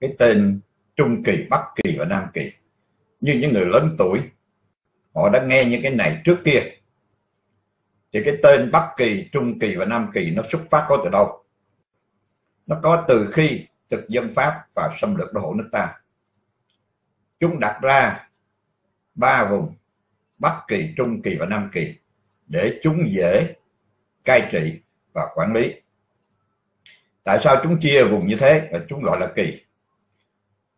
cái tên Trung Kỳ, Bắc Kỳ và Nam Kỳ. Như những người lớn tuổi họ đã nghe những cái này trước kia. Thì cái tên Bắc Kỳ, Trung Kỳ và Nam Kỳ nó xuất phát có từ đâu? Nó có từ khi thực dân Pháp và xâm lược đô hộ nước ta. Chúng đặt ra ba vùng Bắc Kỳ, Trung Kỳ và Nam Kỳ để chúng dễ cai trị và quản lý. Tại sao chúng chia vùng như thế? Và chúng gọi là kỳ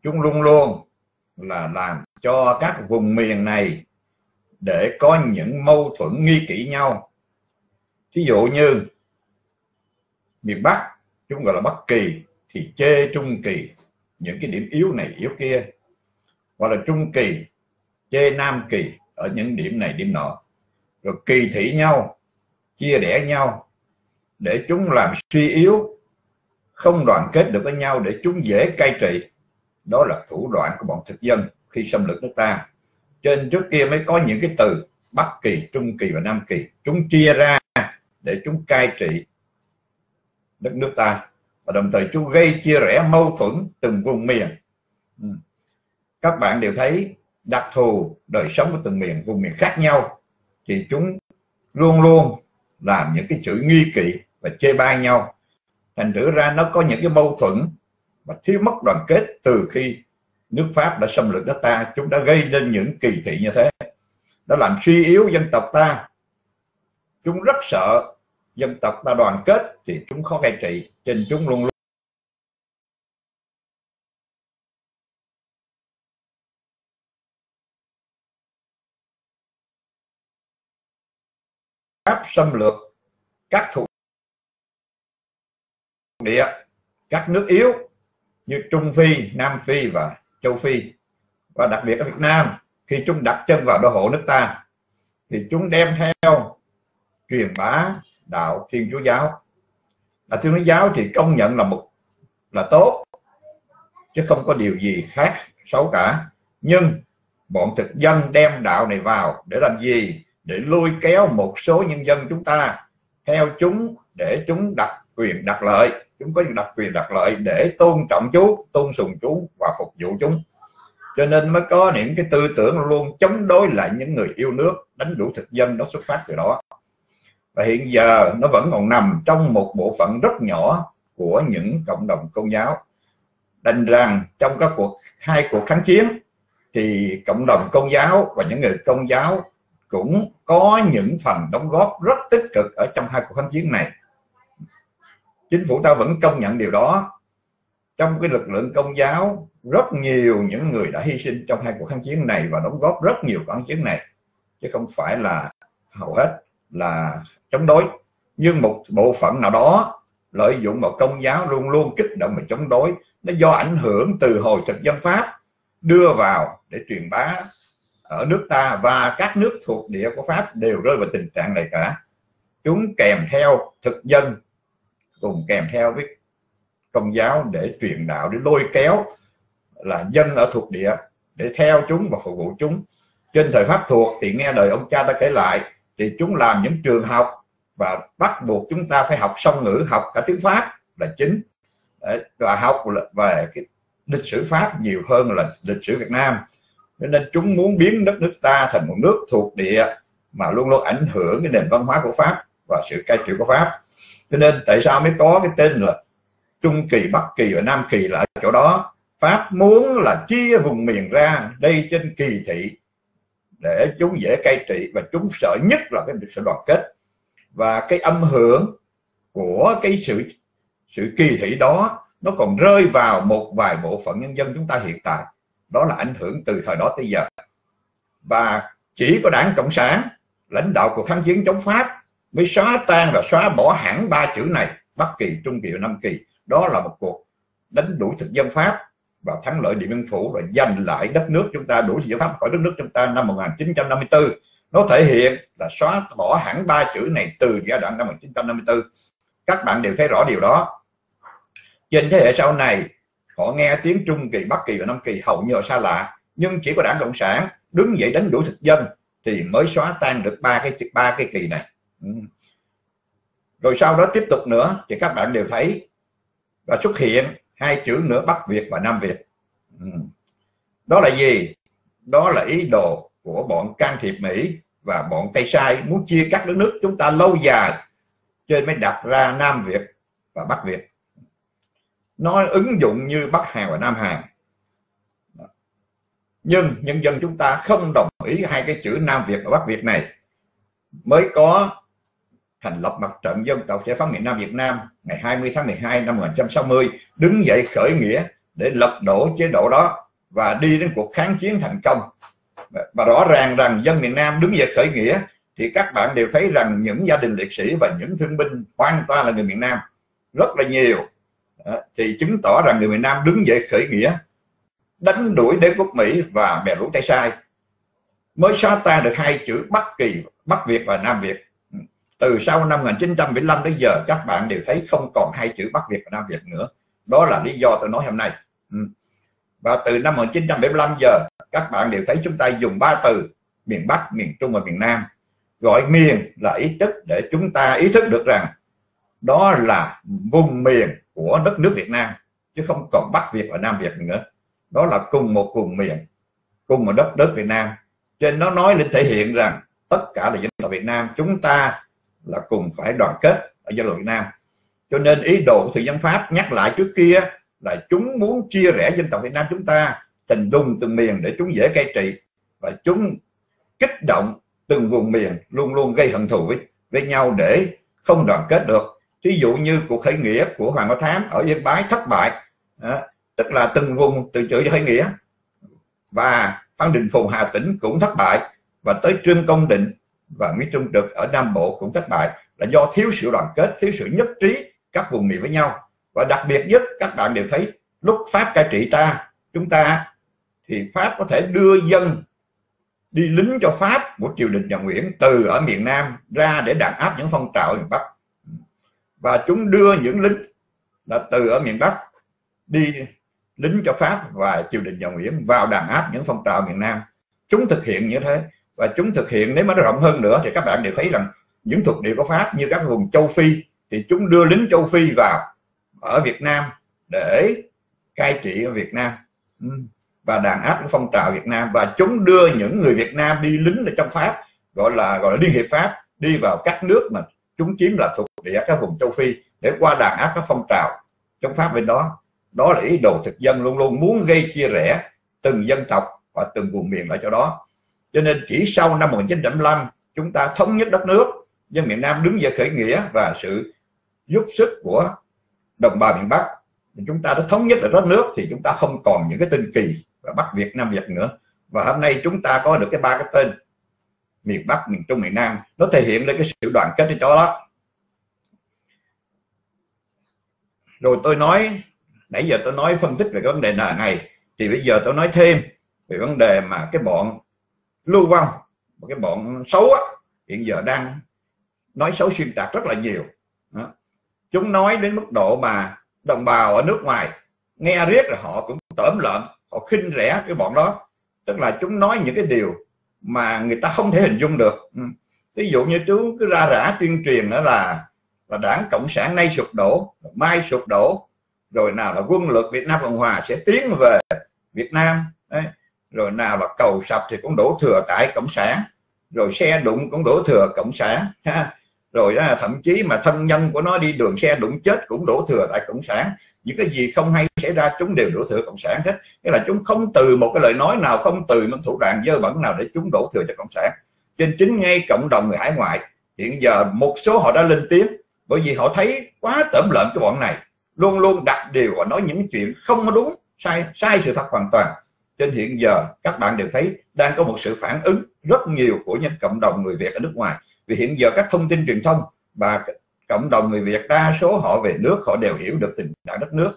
chúng luôn luôn là làm cho các vùng miền này để có những mâu thuẫn nghi kỵ nhau. Ví dụ như miền Bắc, chúng gọi là Bắc Kỳ, thì chê Trung Kỳ những cái điểm yếu này yếu kia, hoặc là Trung Kỳ chê Nam Kỳ ở những điểm này điểm nọ. Rồi kỳ thị nhau, chia rẽ nhau để chúng làm suy yếu, không đoàn kết được với nhau, để chúng dễ cai trị đó là thủ đoạn của bọn thực dân khi xâm lược nước ta. Trên trước kia mới có những cái từ Bắc Kỳ, Trung Kỳ và Nam Kỳ. Chúng chia ra để chúng cai trị đất nước ta. Và đồng thời chúng gây chia rẽ mâu thuẫn từng vùng miền. Ừ. Các bạn đều thấy đặc thù đời sống của từng miền vùng miền khác nhau thì chúng luôn luôn làm những cái sự nghi kỵ và chê bai nhau. Thành thử ra nó có những cái mâu thuẫn và thiếu mất đoàn kết từ khi nước Pháp đã xâm lược đất ta, chúng đã gây nên những kỳ thị như thế. Đã làm suy yếu dân tộc ta. Chúng rất sợ dân tộc ta đoàn kết thì chúng khó cai trị, trên chúng luôn luôn. Pháp xâm lược các thuộc địa, các nước yếu như Trung Phi, Nam Phi và Châu Phi. Và đặc biệt ở Việt Nam khi chúng đặt chân vào đô hộ nước ta thì chúng đem theo truyền bá đạo Thiên Chúa giáo. Đạo Thiên Chúa giáo thì công nhận là một là tốt chứ không có điều gì khác xấu cả. Nhưng bọn thực dân đem đạo này vào để làm gì? Để lôi kéo một số nhân dân chúng ta theo chúng để chúng đặt quyền đặt lợi chúng có đặc quyền, đặc lợi để tôn trọng chú tôn sùng chú và phục vụ chúng. Cho nên mới có những cái tư tưởng luôn chống đối lại những người yêu nước, đánh đuổi thực dân nó xuất phát từ đó. Và hiện giờ nó vẫn còn nằm trong một bộ phận rất nhỏ của những cộng đồng công giáo. Đành rằng trong các cuộc, hai cuộc kháng chiến thì cộng đồng công giáo và những người công giáo cũng có những phần đóng góp rất tích cực ở trong hai cuộc kháng chiến này chính phủ ta vẫn công nhận điều đó. Trong cái lực lượng công giáo, rất nhiều những người đã hy sinh trong hai cuộc kháng chiến này và đóng góp rất nhiều kháng chiến này. Chứ không phải là hầu hết là chống đối. Nhưng một bộ phận nào đó lợi dụng vào công giáo luôn luôn kích động và chống đối. Nó do ảnh hưởng từ hồi thực dân pháp đưa vào để truyền bá ở nước ta và các nước thuộc địa của pháp đều rơi vào tình trạng này cả. Chúng kèm theo thực dân cùng kèm theo với công giáo để truyền đạo, để lôi kéo là dân ở thuộc địa để theo chúng và phục vụ chúng. Trên thời pháp thuộc thì nghe lời ông cha ta kể lại, thì chúng làm những trường học và bắt buộc chúng ta phải học song ngữ, học cả tiếng pháp là chính. Và học về cái lịch sử pháp nhiều hơn là lịch sử việt nam. Cho nên chúng muốn biến đất nước ta thành một nước thuộc địa mà luôn luôn ảnh hưởng cái nền văn hóa của pháp và sự cai trị của pháp cho nên tại sao mới có cái tên là trung kỳ, bắc kỳ và nam kỳ là ở chỗ đó? Pháp muốn là chia vùng miền ra đây trên kỳ thị để chúng dễ cai trị và chúng sợ nhất là cái sự đoàn kết. Và cái âm hưởng của cái sự sự kỳ thị đó, nó còn rơi vào một vài bộ phận nhân dân chúng ta hiện tại. Đó là ảnh hưởng từ thời đó tới giờ. Và chỉ có đảng cộng sản, lãnh đạo cuộc kháng chiến chống pháp mới xóa tan và xóa bỏ hẳn ba chữ này, bắc kỳ, trung kỳ và nam kỳ. Đó là một cuộc đánh đuổi thực dân pháp và thắng lợi điện biên phủ và giành lại đất nước chúng ta, đuổi thực dân pháp khỏi đất nước chúng ta năm 1954 nó thể hiện là xóa bỏ hẳn ba chữ này từ giai đoạn năm 1954 các bạn đều thấy rõ điều đó. Trên thế hệ sau này, họ nghe tiếng trung kỳ, bắc kỳ và nam kỳ hầu như là xa lạ. Nhưng chỉ có đảng cộng sản đứng dậy đánh đuổi thực dân thì mới xóa tan được ba cái ba cái kỳ này. Ừ. rồi sau đó tiếp tục nữa, thì các bạn đều thấy và xuất hiện hai chữ nữa, Bắc Việt và Nam Việt. Ừ. Đó là gì? Đó là ý đồ của bọn can thiệp Mỹ và bọn Tây Sai muốn chia cắt đất nước chúng ta lâu dài cho mới đặt ra Nam Việt và Bắc Việt. Nó ứng dụng như Bắc Hàn và Nam Hàn. Nhưng nhân dân chúng ta không đồng ý hai cái chữ Nam Việt và Bắc Việt này. Mới có thành lập mặt trận dân tộc giải phóng miền Nam Việt Nam ngày 20 tháng 12 năm 1960 đứng dậy khởi nghĩa để lật đổ chế độ đó và đi đến cuộc kháng chiến thành công. Và rõ ràng rằng dân miền Nam đứng dậy khởi nghĩa thì các bạn đều thấy rằng những gia đình liệt sĩ và những thương binh hoàn toàn là người miền Nam. Rất là nhiều. Thì chứng tỏ rằng người miền Nam đứng dậy khởi nghĩa, đánh đuổi đế quốc Mỹ và bè lũ Tây Sai. Mới xóa tan được hai chữ Bắc Kỳ, Bắc Việt và Nam Việt từ sau năm 1975 đến giờ, các bạn đều thấy không còn hai chữ Bắc Việt và Nam Việt nữa. Đó là lý do tôi nói hôm nay. Ừ. Và từ năm 1975 giờ, các bạn đều thấy chúng ta dùng ba từ, miền Bắc, miền Trung và miền Nam. Gọi miền là ý thức để chúng ta ý thức được rằng đó là vùng miền của đất nước Việt Nam, chứ không còn Bắc Việt và Nam Việt nữa. Đó là cùng một vùng miền, cùng một đất nước Việt Nam. Trên nó nói lên thể hiện rằng tất cả là dân tộc Việt Nam. Chúng ta là cùng phải đoàn kết ở dân tộc Việt Nam. Cho nên ý đồ của thực dân Pháp nhắc lại trước kia là chúng muốn chia rẽ dân tộc Việt Nam chúng ta thành đùng từng miền để chúng dễ cai trị và chúng kích động từng vùng miền luôn luôn gây hận thù với với nhau để không đoàn kết được. Ví dụ như cuộc khởi nghĩa của Hoàng Bảo Thám ở Yên Bái thất bại đó, tức là từng vùng từ chữ khởi nghĩa và Phan Đình Phùng Hà Tĩnh cũng thất bại và tới Trương Công Định và Nguyễn Trung Trực ở Nam Bộ cũng thất bại là do thiếu sự đoàn kết, thiếu sự nhất trí các vùng miền với nhau. Và đặc biệt nhất, các bạn đều thấy lúc Pháp cai trị ta, chúng ta thì Pháp có thể đưa dân đi lính cho Pháp của triều đình nhà Nguyễn từ ở miền Nam ra để đàn áp những phong trào miền Bắc. Và chúng đưa những lính là từ ở miền Bắc đi lính cho Pháp và triều đình nhà Nguyễn vào đàn áp những phong trào miền Nam. Chúng thực hiện như thế và chúng thực hiện, nếu mà nó rộng hơn nữa thì các bạn đều thấy rằng những thuộc địa của Pháp như các vùng châu Phi thì chúng đưa lính châu Phi vào ở Việt Nam để cai trị ở Việt Nam. Ừ. Và đàn áp những phong trào Việt Nam. Và chúng đưa những người Việt Nam đi lính ở trong Pháp, gọi là gọi là Liên hiệp Pháp, đi vào các nước mà chúng chiếm là thuộc địa các vùng châu Phi để qua đàn áp các phong trào chống Pháp bên đó. Đó là ý đồ thực dân luôn luôn muốn gây chia rẽ từng dân tộc và từng vùng miền ở chỗ đó cho nên chỉ sau năm 1975 chúng ta thống nhất đất nước, dân miền Nam đứng dậy khởi nghĩa và sự giúp sức của đồng bào miền Bắc. Chúng ta đã thống nhất được đất nước thì chúng ta không còn những cái tên kỳ và Bắc Việt, Nam Việt nữa. Và hôm nay chúng ta có được cái ba cái tên miền Bắc, miền Trung, miền Nam. Nó thể hiện lên cái sự đoàn kết cho đó. Rồi tôi nói, nãy giờ tôi nói phân tích về cái vấn đề này. Thì bây giờ tôi nói thêm về vấn đề mà cái bọn lưu vong một cái bọn xấu á, hiện giờ đang nói xấu xuyên tạc rất là nhiều. Đó. chúng nói đến mức độ mà đồng bào ở nước ngoài nghe riết là họ cũng tởm lợn họ khinh rẻ cái bọn đó. Tức là chúng nói những cái điều mà người ta không thể hình dung được. Ừ. Ví dụ như chú cứ ra rã tuyên truyền đó là là đảng cộng sản nay sụp đổ mai sụp đổ rồi nào là quân lực Việt Nam Cộng Hòa sẽ tiến về Việt Nam. Đấy rồi nào là cầu sập thì cũng đổ thừa tại cộng sản. Rồi xe đụng cũng đổ thừa cộng sản ha. Rồi đó, thậm chí mà thân nhân của nó đi đường xe đụng chết cũng đổ thừa tại cộng sản. Những cái gì không hay xảy ra chúng đều đổ thừa cộng sản hết. Nghĩa là chúng không từ một cái lời nói nào không từ một thủ đoạn dơ bẩn nào để chúng đổ thừa cho cộng sản. Trên chính ngay cộng đồng người hải ngoại hiện giờ một số họ đã lên tiếng bởi vì họ thấy quá tởm lợn cái bọn này. Luôn luôn đặt điều và nói những chuyện không đúng sai sai sự thật hoàn toàn trên hiện giờ các bạn đều thấy đang có một sự phản ứng rất nhiều của những cộng đồng người Việt ở nước ngoài. Vì hiện giờ các thông tin truyền thông và cộng đồng người Việt đa số họ về nước họ đều hiểu được tình trạng đất nước.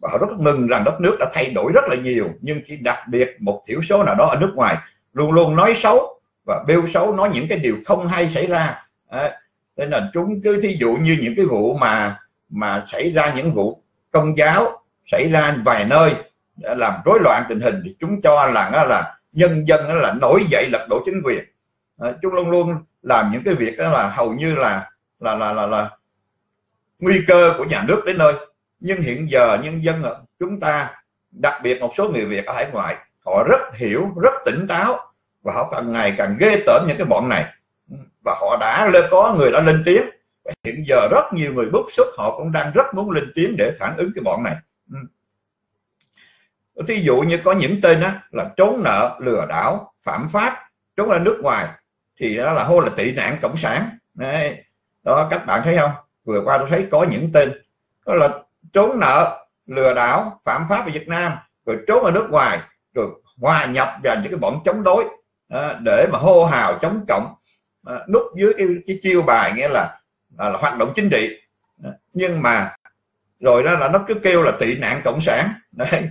Và họ rất mừng rằng đất nước đã thay đổi rất là nhiều nhưng chỉ đặc biệt một thiểu số nào đó ở nước ngoài luôn luôn nói xấu và bêu xấu nói những cái điều không hay xảy ra. À, nên là chúng cứ thí dụ như những cái vụ mà mà xảy ra những vụ công giáo xảy ra vài nơi làm rối loạn tình hình thì chúng cho là là nhân dân là nổi dậy lật đổ chính quyền. À, chúng luôn luôn làm những cái việc đó là hầu như là là là là, là nguy cơ của nhà nước đến nơi. Nhưng hiện giờ nhân dân à, chúng ta đặc biệt một số người Việt ở hải ngoại họ rất hiểu rất tỉnh táo và họ càng ngày càng ghê tởm những cái bọn này. Và họ đã lên có người đã lên tiếng. Hiện giờ rất nhiều người bức xúc họ cũng đang rất muốn lên tiếng để phản ứng cái bọn này thí dụ như có những tên á, là trốn nợ lừa đảo phạm pháp trốn ra nước ngoài thì đó là hô là tị nạn cộng sản. Đấy. đó các bạn thấy không? Vừa qua tôi thấy có những tên đó là trốn nợ lừa đảo phạm pháp ở Việt Nam rồi trốn ở nước ngoài rồi hòa nhập vào những cái bọn chống đối à, để mà hô hào chống cộng à, núp dưới cái, cái chiêu bài nghĩa là, là, là hoạt động chính trị. À, nhưng mà rồi đó là nó cứ kêu là tị nạn cộng sản. Đấy,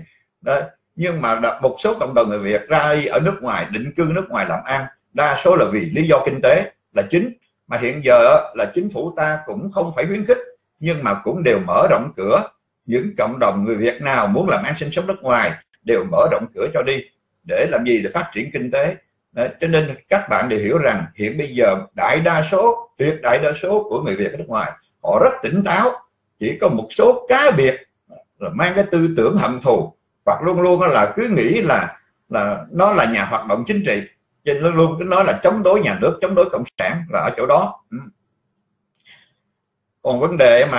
đấy. nhưng mà một số cộng đồng người Việt ra đi ở nước ngoài định cư nước ngoài làm ăn đa số là vì lý do kinh tế là chính. Mà hiện giờ là chính phủ ta cũng không phải khuyến khích nhưng mà cũng đều mở rộng cửa. Những cộng đồng người Việt nào muốn làm ăn sinh sống nước ngoài đều mở rộng cửa cho đi để làm gì? Để phát triển kinh tế. Đấy, cho nên các bạn đều hiểu rằng hiện bây giờ đại đa số tuyệt đại đa số của người Việt ở nước ngoài họ rất tỉnh táo. Chỉ có một số cá biệt là mang cái tư tưởng hận thù hoặc luôn luôn là cứ nghĩ là là nó là nhà hoạt động chính trị. Cho nên luôn cứ nói là chống đối nhà nước, chống đối cộng sản là ở chỗ đó. Ừ. Còn vấn đề mà